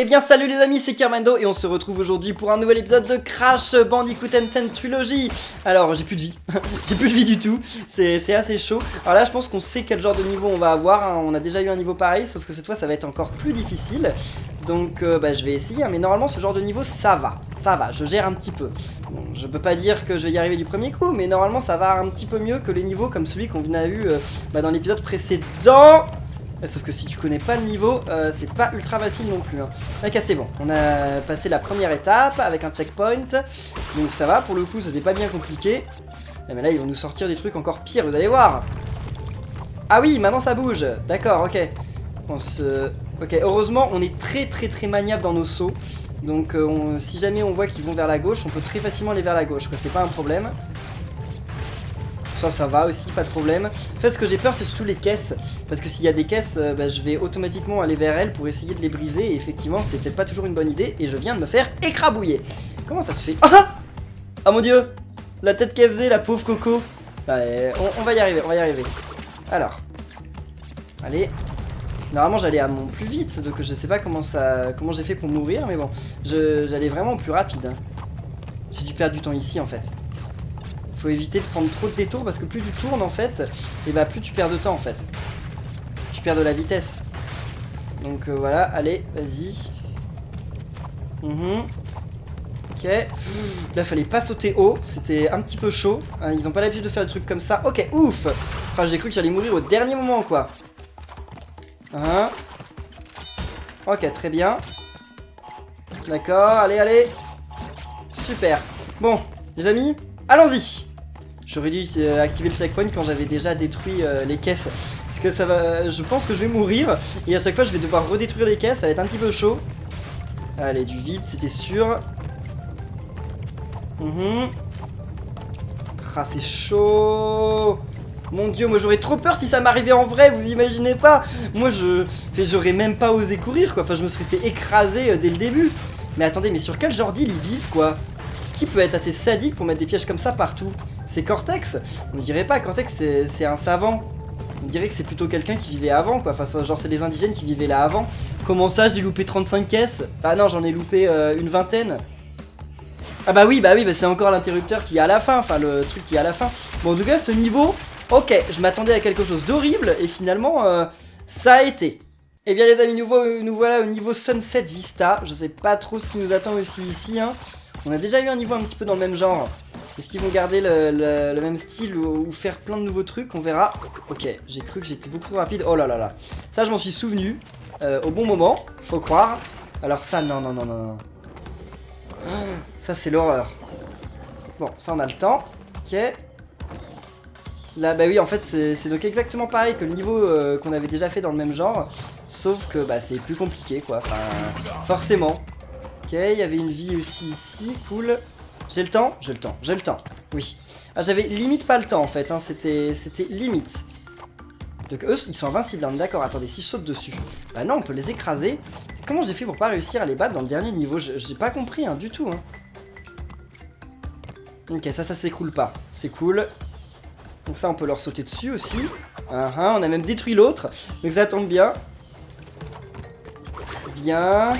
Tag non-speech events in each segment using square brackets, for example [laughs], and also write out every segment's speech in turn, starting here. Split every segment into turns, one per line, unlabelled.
Eh bien salut les amis, c'est Kermando et on se retrouve aujourd'hui pour un nouvel épisode de Crash Bandicoot Insane Trilogy Alors j'ai plus de vie, [laughs] j'ai plus de vie du tout, c'est assez chaud. Alors là je pense qu'on sait quel genre de niveau on va avoir, hein. on a déjà eu un niveau pareil, sauf que cette fois ça va être encore plus difficile. Donc euh, bah, je vais essayer, hein. mais normalement ce genre de niveau ça va, ça va, je gère un petit peu. Je peux pas dire que je vais y arriver du premier coup, mais normalement ça va un petit peu mieux que les niveaux comme celui qu'on a eu euh, bah, dans l'épisode précédent. Sauf que si tu connais pas le niveau, euh, c'est pas ultra facile non plus. Hein. Ok, c'est bon. On a passé la première étape avec un checkpoint. Donc ça va, pour le coup, c'est pas bien compliqué. Eh, mais là, ils vont nous sortir des trucs encore pires, vous allez voir. Ah oui, maintenant ça bouge. D'accord, ok. Ok, heureusement, on est très très très maniable dans nos sauts. Donc euh, si jamais on voit qu'ils vont vers la gauche, on peut très facilement aller vers la gauche. C'est pas un problème. Ça, ça va aussi, pas de problème. En fait, ce que j'ai peur, c'est surtout les caisses. Parce que s'il y a des caisses, euh, bah, je vais automatiquement aller vers elles pour essayer de les briser. Et effectivement, c'est peut-être pas toujours une bonne idée. Et je viens de me faire écrabouiller. Comment ça se fait Ah Oh mon dieu La tête qu'elle faisait, la pauvre Coco. Ouais, on, va y arriver, on va y arriver. Alors. Allez. Normalement j'allais à mon plus vite, donc je sais pas comment ça, comment j'ai fait pour mourir, mais bon, j'allais vraiment plus rapide. Hein. J'ai dû perdre du temps ici en fait. Faut éviter de prendre trop de détours parce que plus tu tournes en fait, et bah plus tu perds de temps en fait. Tu perds de la vitesse. Donc euh, voilà, allez, vas-y. Mhm. Ok. Là, fallait pas sauter haut. C'était un petit peu chaud. Hein, ils ont pas l'habitude de faire des trucs comme ça. Ok, ouf Enfin, j'ai cru que j'allais mourir au dernier moment, quoi. Hein Ok, très bien. D'accord, allez, allez. Super. Bon, les amis, allons-y J'aurais dû euh, activer le checkpoint quand j'avais déjà détruit euh, les caisses. Parce que ça va... Je pense que je vais mourir. Et à chaque fois, je vais devoir redétruire les caisses. Ça va être un petit peu chaud. Allez, du vide, c'était sûr. Mhm. Ah, c'est chaud. Mon dieu, moi j'aurais trop peur si ça m'arrivait en vrai, vous imaginez pas Moi je... J'aurais même pas osé courir quoi, enfin je me serais fait écraser euh, dès le début. Mais attendez, mais sur quel genre d'île ils vivent quoi? Qui peut être assez sadique pour mettre des pièges comme ça partout? C'est Cortex On dirait pas, Cortex c'est un savant. On dirait que c'est plutôt quelqu'un qui vivait avant, quoi. Enfin, genre, c'est les indigènes qui vivaient là avant. Comment ça, j'ai loupé 35 caisses? Ah non, j'en ai loupé euh, une vingtaine. Ah bah oui, bah oui, bah c'est encore l'interrupteur qui est à la fin, enfin le truc qui est à la fin. Bon, en tout cas, ce niveau, ok, je m'attendais à quelque chose d'horrible, et finalement, euh, ça a été. Eh bien les amis, nous, nous, voilà au niveau Sunset Vista. Je sais pas trop ce qui nous attend aussi ici, hein. On a déjà eu un niveau un petit peu dans le même genre. Est-ce qu'ils vont garder le, même style ou, faire plein de nouveaux trucs On verra. Ok, j'ai cru que j'étais beaucoup rapide. Oh là là là. Ça, je m'en suis souvenu. Euh, au bon moment, faut croire. Alors ça, non, non, non, non, non. Ça, c'est l'horreur. Bon, ça, on a le temps. Ok. Là, bah oui, en fait, c'est donc exactement pareil que le niveau euh, qu'on avait déjà fait dans le même genre. Sauf que, bah, c'est plus compliqué, quoi. Enfin, forcément. Ok, il y avait une vie aussi ici. Cool. J'ai le temps? J'ai le temps, j'ai le temps. Oui. Ah, j'avais limite pas le temps en fait, hein. c'était limite. Donc eux, ils sont invincibles, hein. d'accord, attendez, si je saute dessus. Bah non, on peut les écraser. Comment j'ai fait pour pas réussir à les battre dans le dernier niveau? J'ai pas compris, hein, du tout. Ok, ça, ça s'écroule pas. C'est cool. Donc ça, on peut leur sauter dessus aussi. Uh on a même détruit l'autre. Donc ça tombe bien. Bien.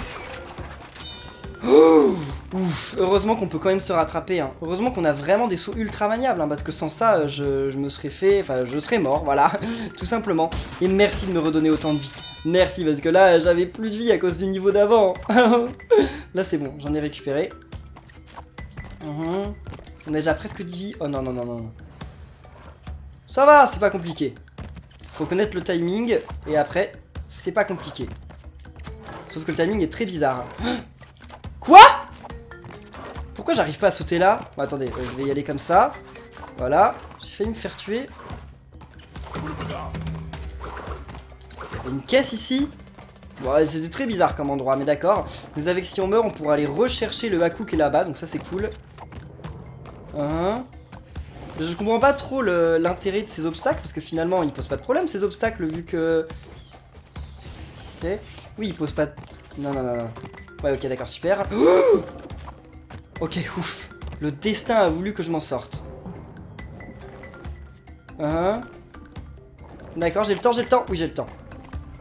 Oh Ouf, heureusement qu'on peut quand même se rattraper. Hein. Heureusement qu'on a vraiment des sauts ultra maniables, hein, parce que sans ça, je, me serais fait... Enfin, je serais mort, voilà, [laughs] tout simplement. Et merci de me redonner autant de vie. Merci, parce que là, j'avais plus de vie à cause du niveau d'avant. [laughs] là, c'est bon, j'en ai récupéré. Mhm. On a déjà presque 10 vies. Oh non, non, non, non. Ça va, c'est pas compliqué. Faut connaître le timing, et après, c'est pas compliqué. Sauf que le timing est très bizarre. Quoi? Pourquoi j'arrive pas à sauter là? Attendez, euh, je vais y aller comme ça. Voilà. J'ai failli me faire tuer. Il y avait une caisse ici. Bon, c'était très bizarre comme endroit, mais d'accord. Vous avec si on meurt, on pourra aller rechercher le Haku qui est là-bas, donc ça c'est cool. Hein? Je comprends pas trop l'intérêt de ces obstacles, parce que finalement, ils posent pas de problème, ces obstacles, vu que... Ok. Oui, ils posent pas... Non, non, non, non. Ouais, ok, d'accord, super. [gasps] Ok, ouf. Le destin a voulu que je m'en sorte. Hein? D'accord, j'ai le temps, j'ai le temps. Oui, j'ai le temps.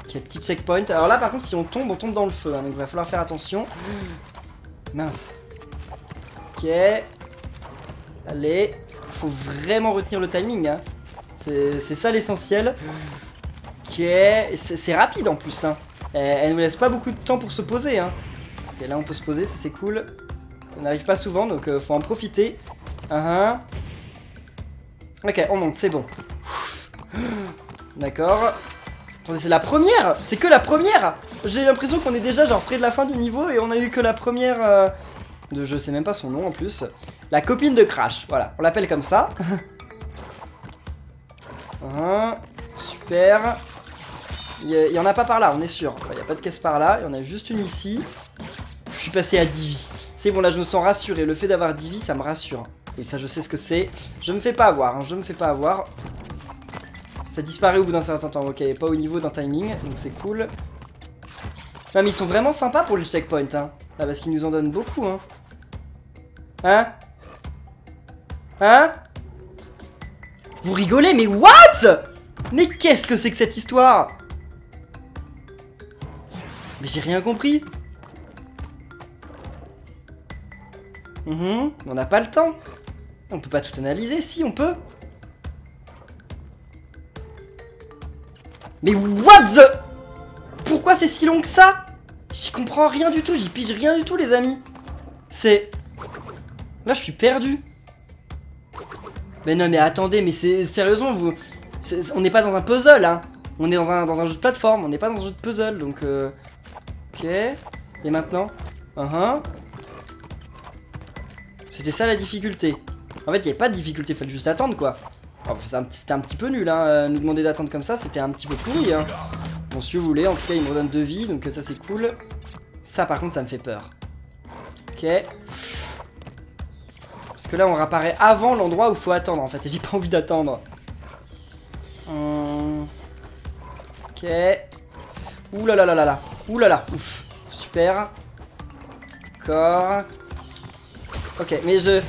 Ok, petit checkpoint. Alors là, par contre, si on tombe, on tombe dans le feu. Hein, donc il va falloir faire attention. Mince. Ok. Allez. Faut vraiment retenir le timing. Hein. C'est ça l'essentiel. Ok. C'est rapide en plus. Hein. Elle, elle nous laisse pas beaucoup de temps pour se poser. Hein. Ok, là on peut se poser, ça c'est cool. Ça n'arrive pas souvent, donc euh, faut en profiter. Ok, on monte, c'est bon. D'accord. Attendez, c'est la première C'est que la première J'ai l'impression qu'on est déjà genre près de la fin du niveau et on a eu que la première... Euh, de je sais même pas son nom en plus. La copine de Crash, voilà, on l'appelle comme ça. [laughs] Super. Il y, en a pas par là, on est sûr. Il n'y a pas de caisse par là, il y en a juste une ici. Suis passé à 10 vies. C'est bon, là je me sens rassuré. Le fait d'avoir 10 vies, ça me rassure. Et ça, je sais ce que c'est. Je me fais pas avoir, hein. je me fais pas avoir. Ça disparaît au bout d'un certain temps. Ok, pas au niveau d'un timing, donc c'est cool. Non, mais ils sont vraiment sympas pour le checkpoint, hein. Ah, parce qu'ils nous en donnent beaucoup, hein. Hein? Hein? Vous rigolez, mais what? Mais qu'est-ce que c'est que cette histoire? Mais j'ai rien compris. On n'a pas le temps. On peut pas tout analyser, si on peut. Mais what the... Pourquoi c'est si long que ça? J'y comprends rien du tout, j'y pige rien du tout les amis. C'est... Là je suis perdu. Mais non mais attendez, mais c'est sérieusement vous... on n'est pas dans un puzzle hein. On est dans un, dans un jeu de plateforme, on n'est pas dans un jeu de puzzle donc... Euh... Ok. Et maintenant? Uh -huh. C'était ça la difficulté. En fait, il n'y avait pas de difficulté, fallait juste attendre quoi. c'était un, petit peu nul, hein. Euh, nous demander d'attendre comme ça, c'était un petit peu pourri. Hein. Bon, si vous voulez, en tout cas, il me redonne deux vies, donc ça c'est cool. Ça, par contre, ça me fait peur. Ok. Parce que là, on réapparaît avant l'endroit où faut attendre, en fait, et j'ai pas envie d'attendre. Hum. Ok. Ouh là là là là là. Ouh là là. Ouf. Super. D'accord. Ok, mais je,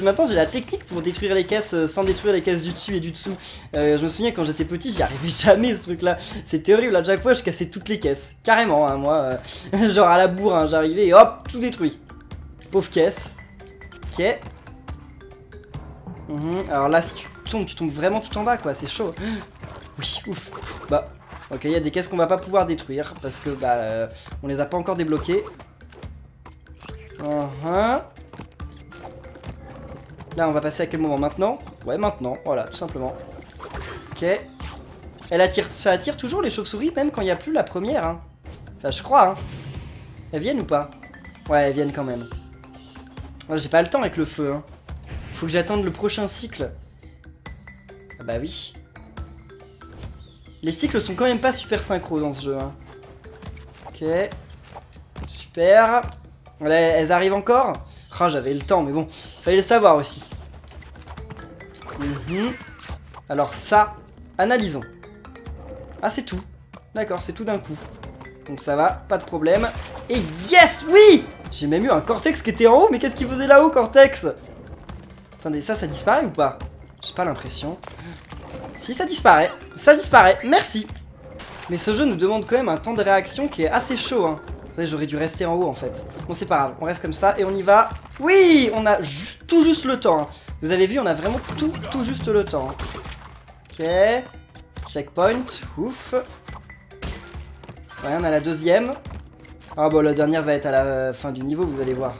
maintenant j'ai la technique pour détruire les caisses euh, sans détruire les caisses du dessus et du dessous. Euh, je me souviens quand j'étais petit, j'y arrivais [laughs] jamais ce truc là. C'était horrible, à chaque fois je cassais toutes les caisses. Carrément, hein, moi. Euh, [laughs] genre à la bourre, hein, j'arrivais et hop, tout détruit. Pauvre caisse. Ok. Mhm, alors là, si tu tombes, tu tombes vraiment tout en bas quoi, c'est chaud. [gasps] Oui, ouf. Bah, ok, il y a des caisses qu'on va pas pouvoir détruire parce que bah, on les a pas encore débloquées. Uh -huh. Là, on va passer à quel moment Maintenant Ouais, maintenant. Voilà, tout simplement. Ok. Elle attire, ça attire toujours les chauves-souris, même quand il n'y a plus la première. Hein. Enfin, je crois. Hein. Elles viennent ou pas Ouais, elles viennent quand même. J'ai pas le temps avec le feu. Hein. Faut que j'attende le prochain cycle. Ah bah oui. Les cycles sont quand même pas super synchro dans ce jeu. Hein. Ok. Super. elles arrivent encore ah, j'avais le temps, mais bon, fallait le savoir aussi. Mhm. Alors ça, analysons. Ah, c'est tout. D'accord, c'est tout d'un coup. Donc ça va, pas de problème. Et yes, oui J'ai même eu un Cortex qui était en haut, mais qu'est-ce qu'il faisait là-haut, Cortex? Attendez, ça, ça disparaît ou pas? J'ai pas l'impression. Si, ça disparaît. Ça disparaît, merci. Mais ce jeu nous demande quand même un temps de réaction qui est assez chaud, hein. J'aurais dû rester en haut en fait. Bon, c'est pas grave, on reste comme ça et on y va. Oui On a tout juste le temps. Hein. Vous avez vu, on a vraiment tout, tout juste le temps. Hein. Ok. Checkpoint. Ouf. Ouais, on a la deuxième. Ah bon, la dernière va être à la fin du niveau, vous allez voir.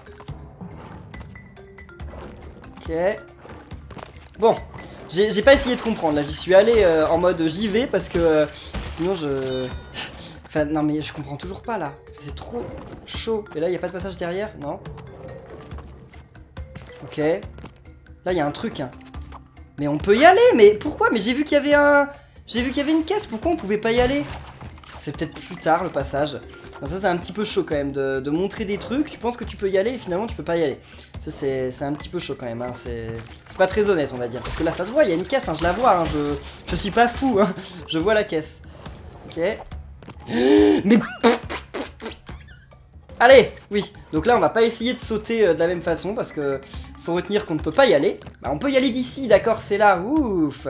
Ok. Bon. J'ai pas essayé de comprendre, là. J'y suis allé euh, en mode j'y vais parce que euh, sinon je... [laughs] Enfin, non, mais je comprends toujours pas, là. C'est trop chaud. Et là, il n'y a pas de passage derrière? Non Ok. Là, il y a un truc, hein. Mais on peut y aller, mais pourquoi? Mais j'ai vu qu'il y avait un... J'ai vu qu'il y avait une caisse, pourquoi on pouvait pas y aller? C'est peut-être plus tard, le passage. ça, c'est un petit peu chaud, quand même, de, montrer des trucs. Tu penses que tu peux y aller, et finalement, tu peux pas y aller. Ça, c'est un petit peu chaud, quand même. Hein. C'est pas très honnête, on va dire. Parce que là, ça se voit, il y a une caisse, hein, je la vois. Hein. Je... je suis pas fou, hein. Je vois la caisse. Ok. [gasps] Mais... Allez Oui, donc là on va pas essayer de sauter euh, de la même façon parce que faut retenir qu'on ne peut pas y aller. Bah on peut y aller d'ici, d'accord, c'est là, ouf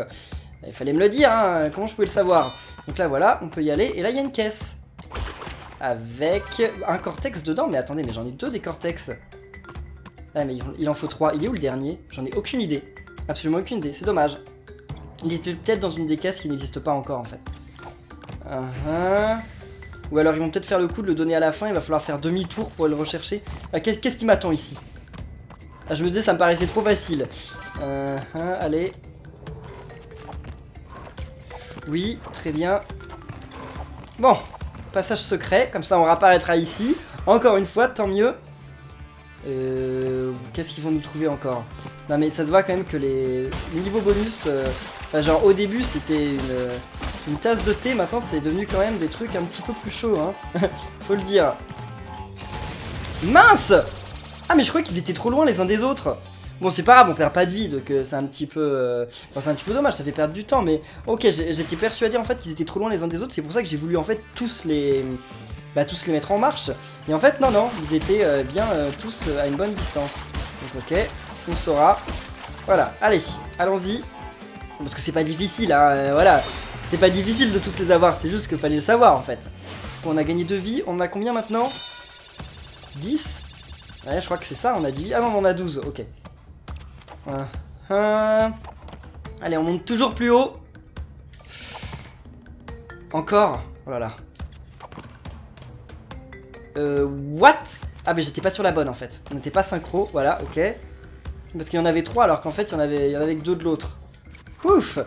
Il fallait me le dire, hein. comment je pouvais le savoir? Donc là, voilà, on peut y aller. Et là, il y a une caisse. Avec un cortex dedans. Mais attendez, mais j'en ai deux des cortex. Ah, mais il en faut trois. Il est où le dernier? J'en ai aucune idée. Absolument aucune idée, c'est dommage. Il est peut-être dans une des caisses qui n'existe pas encore, en fait. Uh Ou alors ils vont peut-être faire le coup de le donner à la fin, il va falloir faire demi-tour pour le rechercher. Ah, Qu'est-ce qui m'attend ici? ah, Je me disais, ça me paraissait trop facile. Uh allez. Oui, très bien. Bon, passage secret, comme ça on réapparaîtra ici. Encore une fois, tant mieux. Euh, Qu'est-ce qu'ils vont nous trouver encore? Non mais ça te voit quand même que les, niveaux bonus, euh, enfin, genre au début c'était une, une, tasse de thé, maintenant c'est devenu quand même des trucs un petit peu plus chauds, hein. [laughs] Faut le dire. Mince Ah mais je croyais qu'ils étaient trop loin les uns des autres Bon c'est pas grave, on perd pas de vie, donc euh, c'est un petit peu... Euh, c'est un petit peu dommage, ça fait perdre du temps, mais... Ok, j'étais persuadé en fait qu'ils étaient trop loin les uns des autres, c'est pour ça que j'ai voulu en fait tous les bah, tous les mettre en marche. Et en fait, non, non, ils étaient euh, bien tous à une bonne distance. Donc, ok, on saura. Voilà, allez, allons-y. Parce que c'est pas difficile, hein, voilà. C'est pas difficile de tous les avoir, c'est juste qu'il fallait le savoir, en fait. on a gagné 2 vies, on a combien maintenant? 10 Ouais, je crois que c'est ça, on a 10 vies. Ah non, on a 12, ok. Allez, on monte toujours plus haut. Encore. Oh euh, what? Ah, mais j'étais pas sur la bonne en fait. On n'était pas synchro, voilà, ok. Parce qu'il y en avait trois alors qu'en fait il y en avait, il y en avait que deux de l'autre. Ouf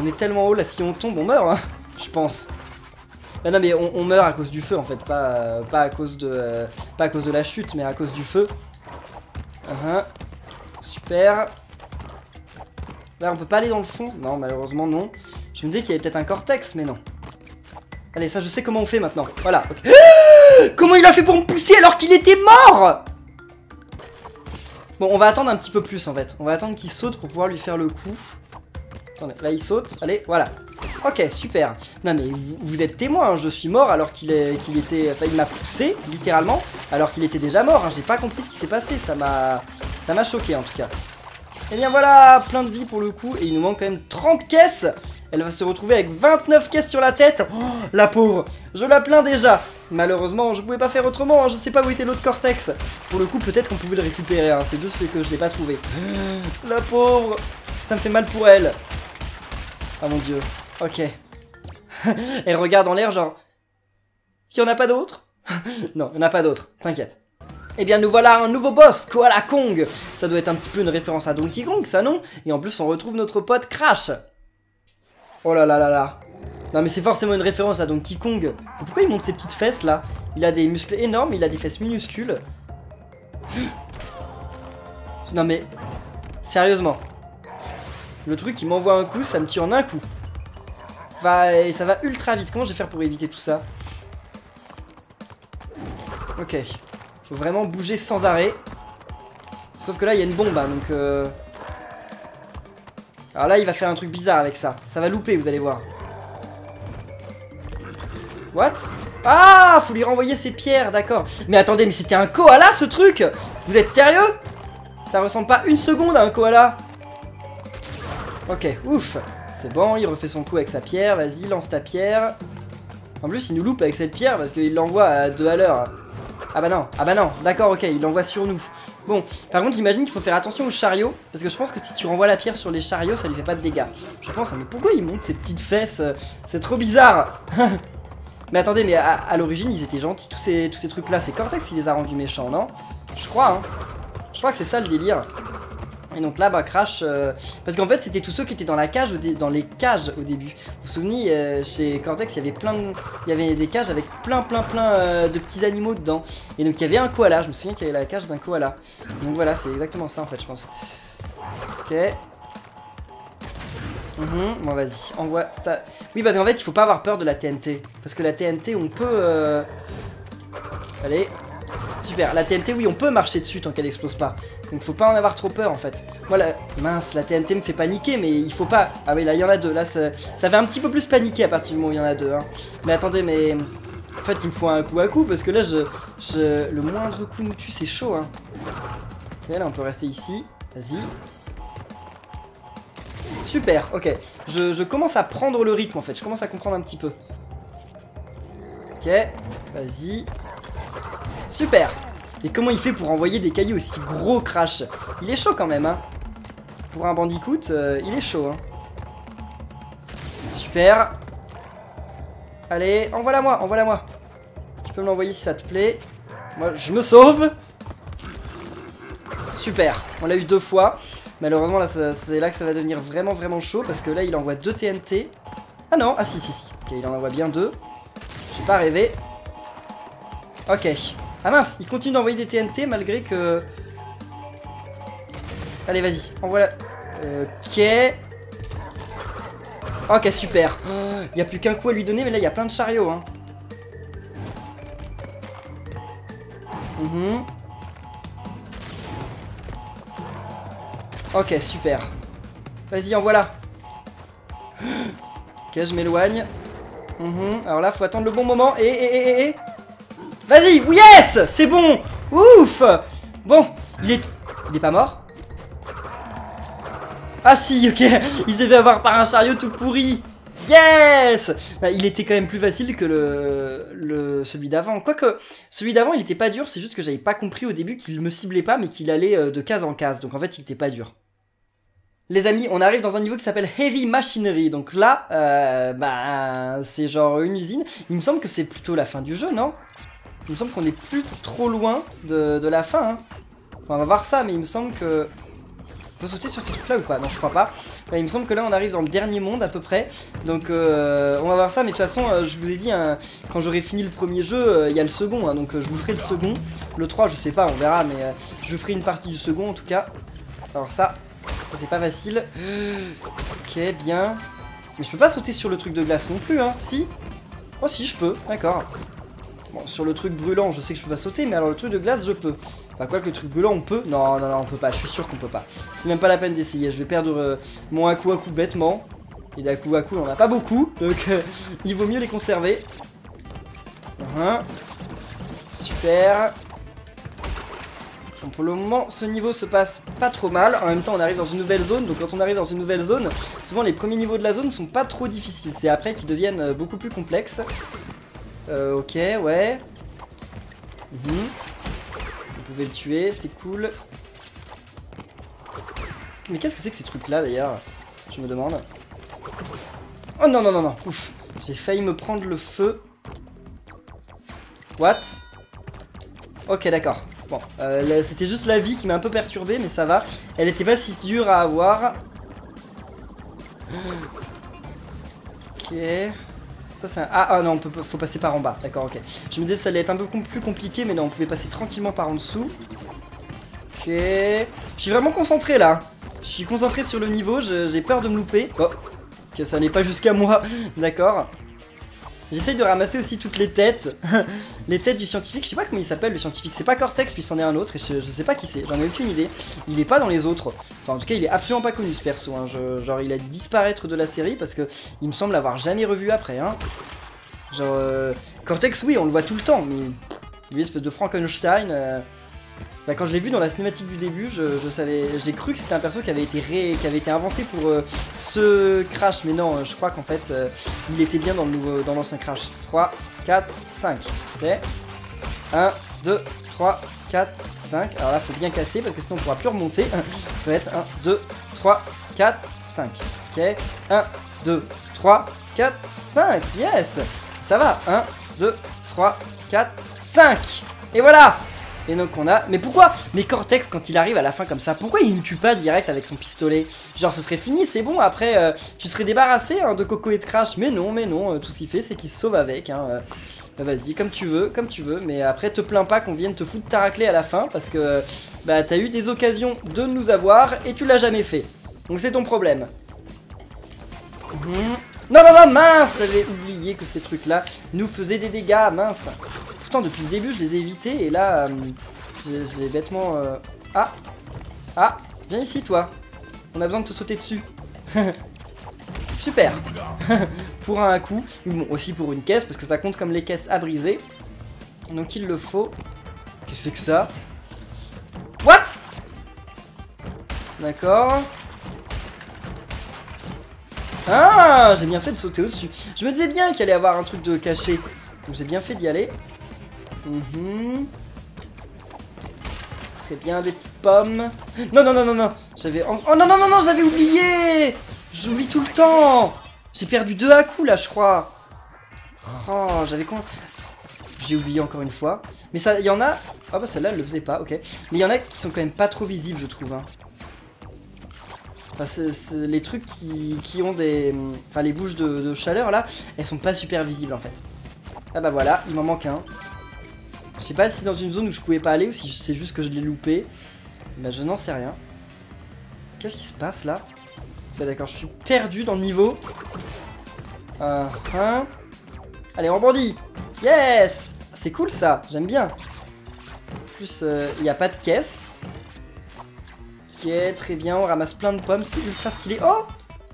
On est tellement haut là, si on tombe, on meurt, hein, je pense. Ah non mais on, meurt à cause du feu en fait, pas, à cause de, pas à cause de la chute, mais à cause du feu. Uh. Super. Là on peut pas aller dans le fond? Non malheureusement non. Je me disais qu'il y avait peut-être un cortex, mais non. Allez ça je sais comment on fait maintenant. Voilà. [gasps] Comment il a fait pour me pousser alors qu'il était mort? Bon, on va attendre un petit peu plus en fait. On va attendre qu'il saute pour pouvoir lui faire le coup. Attendez, là il saute. Allez, voilà. Ok, super. Non mais vous, êtes témoin, hein. je suis mort alors qu'il était... Enfin, il m'a poussé, littéralement, alors qu'il était déjà mort. Hein. J'ai pas compris ce qui s'est passé, ça m'a... Ça m'a choqué en tout cas. Et eh bien voilà, plein de vie pour le coup, et il nous manque quand même 30 caisses elle va se retrouver avec 29 caisses sur la tête. Oh, la pauvre. Je la plains déjà. Malheureusement, je pouvais pas faire autrement. Hein. Je sais pas où était l'autre cortex. Pour le coup, peut-être qu'on pouvait le récupérer. C'est juste que je l'ai pas trouvé. [gasps] La pauvre. Ça me fait mal pour elle. Ah mon dieu. Ok. [laughs] elle regarde en l'air genre... Il y en a pas d'autres [laughs] Non, il n'y en a pas d'autres. T'inquiète. Eh bien nous voilà un nouveau boss, Koala Kong Ça doit être un petit peu une référence à Donkey Kong, ça non? Et en plus on retrouve notre pote Crash Oh là là là là. Non mais c'est forcément une référence à Donkey Kong. Pourquoi il monte ses petites fesses là? Il a des muscles énormes, il a des fesses minuscules. [gasps] Non mais... Sérieusement. Le truc il m'envoie un coup, ça me tue en un coup. Et ça va ultra vite. Comment je vais faire pour éviter tout ça Ok. Faut vraiment bouger sans arrêt. Sauf que là il y a une bombe, hein, donc... Euh... Alors là, il va faire un truc bizarre avec ça. Ça va louper, vous allez voir. What? Ah Faut lui renvoyer ses pierres, d'accord. Mais attendez, mais c'était un koala ce truc Vous êtes sérieux? Ça ressemble pas une seconde à un koala. Ok, ouf. C'est bon, il refait son coup avec sa pierre. Vas-y, lance ta pierre. En plus, il nous loupe avec cette pierre parce qu'il l'envoie à deux à l'heure. Ah bah non, ah bah non, d'accord, ok, il l'envoie sur nous. Bon, par contre, j'imagine qu'il faut faire attention aux chariots, parce que je pense que si tu renvoies la pierre sur les chariots, ça lui fait pas de dégâts. Je pense, mais pourquoi il monte ces petites fesses? C'est trop bizarre [laughs] Mais attendez, mais à, l'origine, ils étaient gentils, tous ces, tous ces trucs-là. C'est Cortex qui les a rendus méchants, non? Je crois, hein. Je crois que c'est ça le délire. Et donc là, bah, Crash... Euh, parce qu'en fait, c'était tous ceux qui étaient dans la cage, dans les cages au début. Vous vous souvenez, euh, chez Cortex, il y avait plein. Il y avait des cages avec plein, plein, plein euh, de petits animaux dedans. Et donc, il y avait un koala. Je me souviens qu'il y avait la cage d'un koala. Donc voilà, c'est exactement ça, en fait, je pense. Ok. Mhm, bon, vas-y, envoie ta... Oui, parce qu'en fait, il faut pas avoir peur de la TNT. Parce que la TNT, on peut... Allez, Super, la TNT, oui, on peut marcher dessus tant qu'elle explose pas. Donc faut pas en avoir trop peur en fait. Voilà, mince, la TNT me fait paniquer, mais il faut pas. Ah oui, là, il y en a deux. Là, ça, fait un petit peu plus paniquer à partir du moment où il y en a deux. Hein. Mais attendez, mais. En fait, il me faut un coup à coup parce que là, je, le moindre coup nous tue, c'est chaud. Hein. Ok, là, on peut rester ici. Vas-y. Super, ok. Je commence à prendre le rythme en fait, je commence à comprendre un petit peu. Ok, vas-y. Super Et comment il fait pour envoyer des cailloux aussi gros crash Il est chaud quand même, hein. Pour un bandicoot, euh, il est chaud, hein. Super. Allez, envoie-la moi, envoie-la moi. Tu peux me l'envoyer si ça te plaît. Moi, je me sauve. Super, on l'a eu deux fois. Malheureusement, là, c'est là que ça va devenir vraiment, vraiment chaud. Parce que là, il envoie deux TNT. Ah non, ah si, si, si. Ok, il en envoie bien deux. J'ai pas rêvé. Ok. Ah mince, il continue d'envoyer des TNT malgré que... Allez, vas-y, envoie... Ok. Ok, super. Il n'y a plus qu'un coup à lui donner, mais là, il y a plein de chariots. Hein. Mhm. Ok, super. Vas-y, envoie là. [gasps] Ok, je m'éloigne. Mhm. Alors là, faut attendre le bon moment. Et, et, et, et. Vas-y, yes C'est bon Ouf Bon, il est... Il est pas mort Ah si, ok Il s'est fait avoir par un chariot tout pourri Yes bah, Il était quand même plus facile que le, le celui d'avant. Quoique, celui d'avant, il était pas dur, c'est juste que j'avais pas compris au début qu'il me ciblait pas, mais qu'il allait euh, de case en case. Donc en fait, il était pas dur. Les amis, on arrive dans un niveau qui s'appelle Heavy Machinery. Donc là, euh, bah, c'est genre une usine. Il me semble que c'est plutôt la fin du jeu, non? Il me semble qu'on est plus trop loin de, la fin. Hein. on va voir ça, mais il me semble que... On peut sauter sur ces trucs-là ou pas Non, je crois pas. il me semble que là, on arrive dans le dernier monde à peu près. Donc, euh, on va voir ça. Mais de toute façon, euh, je vous ai dit, hein, quand j'aurai fini le premier jeu, il y a le second. Hein. donc, je vous ferai le second. Le 3, je sais pas, on verra. Mais je ferai une partie du second en tout cas. Alors ça, ça c'est pas facile. Ok, bien. Mais je peux pas sauter sur le truc de glace non plus, hein. Si? Oh si, je peux, d'accord. Bon, sur le truc brûlant, je sais que je peux pas sauter, mais alors le truc de glace, je peux. Enfin, quoi que le truc brûlant, on peut. Non, non, non, on peut pas. Je suis sûr qu'on peut pas. C'est même pas la peine d'essayer. Je vais perdre euh, mon Aku Aku bêtement. Et des Aku Aku, on en a pas beaucoup. Donc, euh, il vaut mieux les conserver. Uh Super pour le moment, ce niveau se passe pas trop mal. En même temps, on arrive dans une nouvelle zone. Donc quand on arrive dans une nouvelle zone, souvent les premiers niveaux de la zone sont pas trop difficiles. C'est après qu'ils deviennent euh, beaucoup plus complexes. Euh, ok, ouais. Mhm. Vous pouvez le tuer, c'est cool. Mais qu'est-ce que c'est que ces trucs-là, d'ailleurs? Je me demande. Oh non, non, non, non. Ouf. J'ai failli me prendre le feu. What? Ok, d'accord. Bon, euh, c'était juste la vie qui m'a un peu perturbé, mais ça va. Elle était pas si dure à avoir. [gasps] Ok. Ah, ah non, on peut, faut passer par en bas. D'accord, ok. Je me disais que ça allait être un peu plus compliqué, mais non, on pouvait passer tranquillement par en dessous. Ok. Je suis vraiment concentré là. Je suis concentré sur le niveau, j'ai peur de me louper. Oh, que ça n'est pas jusqu'à moi. [laughs] D'accord. J'essaye de ramasser aussi toutes les têtes. [laughs] les têtes du scientifique. Je sais pas comment il s'appelle le scientifique. C'est pas Cortex, puis c'en est un autre. Et je, sais pas qui c'est. J'en ai aucune idée. Il est pas dans les autres. Enfin, en tout cas, il est absolument pas connu ce perso. Hein. genre, il a dû disparaître de la série parce que il me semble l'avoir jamais revu après. Hein. Genre, euh, Cortex, oui, on le voit tout le temps. Mais lui, espèce de Frankenstein. Euh, bah, quand je l'ai vu dans la cinématique du début, je, savais, j'ai cru que c'était un perso qui avait été qui avait été inventé pour euh, ce crash, mais non, je crois qu'en fait, euh, il était bien dans le nouveau, dans l'ancien crash. 3, 4, 5. Ok. 1, 2, 3, 4, 5. Alors là, faut bien casser parce que sinon on pourra plus remonter. [laughs] Ça va être 1, 2, 3, 4, 5. Ok. 1, 2, 3, 4, 5. Yes. Ça va. 1, 2, 3, 4, 5. Et voilà et donc on a... Mais pourquoi Mais Cortex, quand il arrive à la fin comme ça, pourquoi il ne tue pas direct avec son pistolet? Genre ce serait fini, c'est bon, après euh, tu serais débarrassé hein, de Coco et de Crash. Mais non, mais non, euh, tout ce qu'il fait c'est qu'il se sauve avec. Hein, euh. bah, vas-y, comme tu veux, comme tu veux. Mais après te plains pas qu'on vienne te foutre ta raclée à la fin parce que bah t'as eu des occasions de nous avoir et tu l'as jamais fait. Donc c'est ton problème. Mhm. Non, non, non, mince J'avais oublié que ces trucs-là nous faisaient des dégâts, mince Pourtant, depuis le début, je les ai évités, et là, euh, j'ai bêtement... Euh, ah Ah Viens ici, toi On a besoin de te sauter dessus. [laughs] Super [laughs] Pour un coup, bon, aussi pour une caisse, parce que ça compte comme les caisses à briser. Donc il le faut. Qu'est-ce que c'est que ça? What? D'accord. Ah, j'ai bien fait de sauter au-dessus. Je me disais bien qu'il allait avoir un truc de caché. Donc j'ai bien fait d'y aller. Mhm. Très bien, des petites pommes. Non, non, non, non, non. J'avais... Oh non, non, non, non, j'avais oublié J'oublie tout le temps J'ai perdu deux à coups, là, je crois. Oh, j'avais con... J'ai oublié encore une fois. Mais ça, il y en a... Ah bah celle-là, elle le faisait pas, ok. Mais il y en a qui sont quand même pas trop visibles, je trouve. Hein. Enfin, c'est les trucs qui, ont des... Enfin, les bouches de, chaleur, là, elles sont pas super visibles, en fait. Ah bah voilà, il m'en manque un. Je sais pas si c'est dans une zone où je pouvais pas aller ou si c'est juste que je l'ai loupé. Bah je n'en sais rien. Qu'est-ce qui se passe là Bah d'accord, je suis perdu dans le niveau. Uh Allez, on Yes C'est cool ça, j'aime bien. En plus, euh, il n'y a pas de caisse. Ok, très bien, on ramasse plein de pommes, c'est ultra stylé. Oh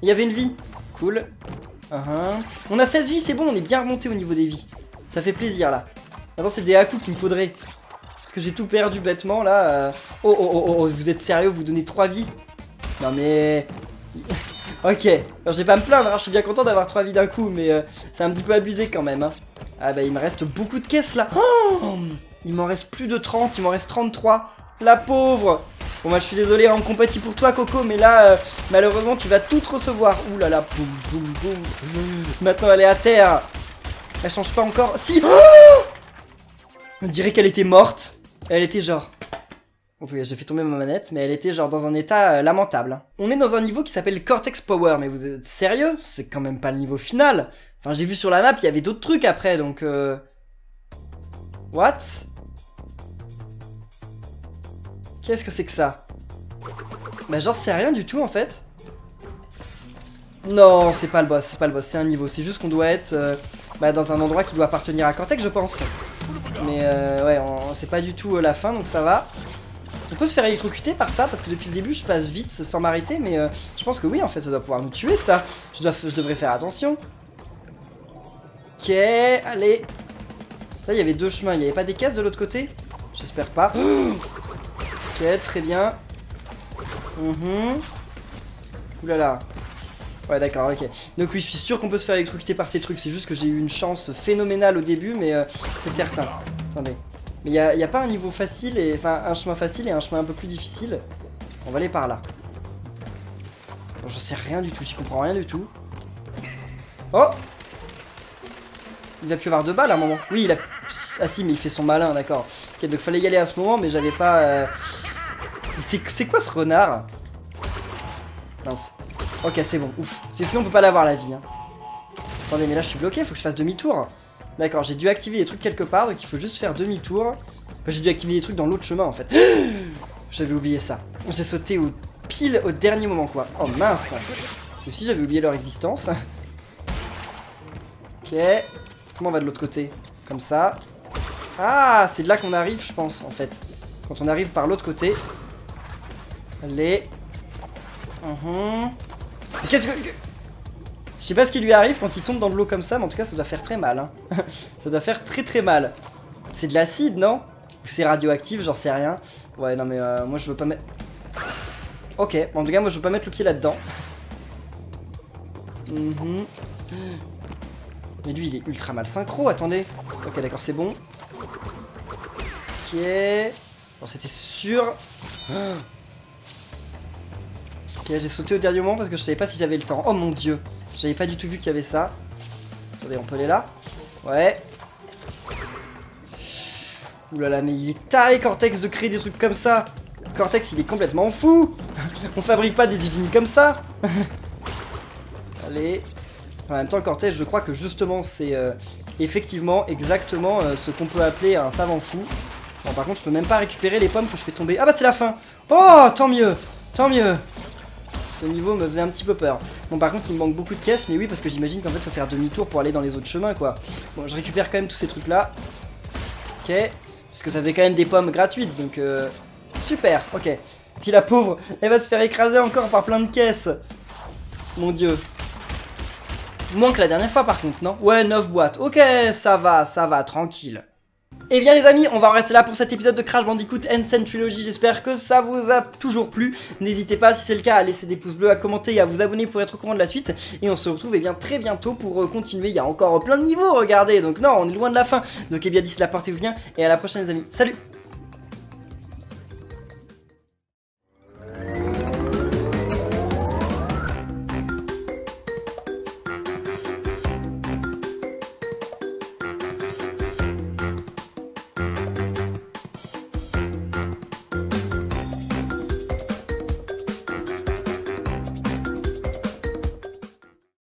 Il y avait une vie. Cool. Uh On a 16 vies, c'est bon, on est bien remonté au niveau des vies. Ça fait plaisir là. Attends, c'est des hakus qu'il me faudrait. Parce que j'ai tout perdu bêtement là. Euh. Oh, oh, oh, oh, vous êtes sérieux Vous donnez 3 vies Non mais... [laughs] ok, alors je vais pas me plaindre, hein. je suis bien content d'avoir 3 vies d'un coup, mais euh, c'est un petit peu abusé quand même. Hein. Ah bah il me reste beaucoup de caisses là. Oh il m'en reste plus de 30, il m'en reste 33. La pauvre Bon bah je suis désolé en compétit pour toi Coco mais là euh, malheureusement tu vas tout recevoir. Ouh là là boum boum boum. Maintenant elle est à terre. Elle change pas encore. Si oh On dirait qu'elle était morte. Elle était genre... j'ai fait tomber ma manette, mais elle était genre dans un état euh, lamentable. On est dans un niveau qui s'appelle Cortex Power, mais vous êtes sérieux? C'est quand même pas le niveau final. Enfin, j'ai vu sur la map, il y avait d'autres trucs après, donc... Euh... What? Qu'est-ce que c'est que ça? Bah genre c'est rien du tout en fait. Non, c'est pas le boss, c'est pas le boss, c'est un niveau. C'est juste qu'on doit être euh, bah, dans un endroit qui doit appartenir à Cortex, je pense. Mais euh, ouais, c'est pas du tout euh, la fin, donc ça va. On peut se faire électrocuter par ça, parce que depuis le début, je passe vite sans m'arrêter, mais je pense que oui, en fait, ça doit pouvoir nous tuer, ça. Je, dois, je devrais faire attention. Ok, allez. Là, il y avait deux chemins. Il n'y avait pas des caisses de l'autre côté? J'espère pas. [gasps] Ok, très bien. Mhm. Oulala. Ouais, d'accord, ok. Donc oui, je suis sûr qu'on peut se faire électrocuter par ces trucs. C'est juste que j'ai eu une chance phénoménale au début, mais euh, c'est certain. Attendez. Mais il n'y a, pas un niveau facile, et enfin un chemin facile et un chemin un peu plus difficile? On va aller par là. Bon, J'en sais rien du tout, j'y comprends rien du tout. Oh Il va plus avoir de balles à un moment. Oui, il a... Ah si, mais il fait son malin, d'accord. Ok, donc fallait y aller à ce moment, mais j'avais pas... Euh, c'est quoi ce renard? Mince. Ok, c'est bon, ouf. sinon on peut pas l'avoir la vie. Hein. Attendez, mais là je suis bloqué, faut que je fasse demi-tour. D'accord, j'ai dû activer des trucs quelque part, donc il faut juste faire demi-tour. j'ai dû activer des trucs dans l'autre chemin en fait. [gasps] J'avais oublié ça. J'ai sauté au pile au dernier moment quoi. Oh mince. C'est aussi j'avais oublié leur existence. [laughs] Ok. Comment on va de l'autre côté? Comme ça. Ah, c'est de là qu'on arrive, je pense, en fait. Quand on arrive par l'autre côté. Allez. Uh Qu'est-ce que... Je sais pas ce qui lui arrive quand il tombe dans de l'eau comme ça, mais en tout cas, ça doit faire très mal. Hein. [laughs] ça doit faire très très mal. C'est de l'acide, non? Ou c'est radioactif, j'en sais rien. Ouais, non mais euh, moi je veux pas mettre... Ok, en tout cas, moi je veux pas mettre le pied là-dedans. Mhm. Mais lui, il est ultra mal synchro, attendez. Ok, d'accord, c'est bon. Ok. Bon, c'était sûr. Ok, j'ai sauté au dernier moment parce que je savais pas si j'avais le temps. Oh mon dieu. J'avais pas du tout vu qu'il y avait ça. Attendez, on peut aller là Ouais. Oulala, mais il est taré Cortex de créer des trucs comme ça. Cortex, il est complètement fou. on fabrique pas des usines comme ça. Allez. En même temps, Cortex, je crois que justement, c'est euh, effectivement exactement euh, ce qu'on peut appeler un savant fou. Bon, par contre, je peux même pas récupérer les pommes que je fais tomber. Ah bah, c'est la fin. Oh, tant mieux. Tant mieux. Ce niveau me faisait un petit peu peur. Bon, par contre, il me manque beaucoup de caisses, mais oui, parce que j'imagine qu'en fait, faut faire demi-tour pour aller dans les autres chemins, quoi. Bon, je récupère quand même tous ces trucs-là. Ok. Parce que ça fait quand même des pommes gratuites, donc... Euh, super, ok. Puis la pauvre, elle va se faire écraser encore par plein de caisses. Mon dieu. Moins que la dernière fois, par contre, non? Ouais, 9 boîtes. Ok, ça va, ça va, tranquille. Et bien les amis, on va rester là pour cet épisode de Crash Bandicoot Ensign Trilogy, j'espère que ça vous a toujours plu. N'hésitez pas si c'est le cas à laisser des pouces bleus, à commenter et à vous abonner pour être au courant de la suite. Et on se retrouve et eh bien très bientôt pour euh, continuer, il y a encore plein de niveaux, regardez, donc non, on est loin de la fin. Donc eh bien d'ici là, portez-vous bien et à la prochaine les amis, salut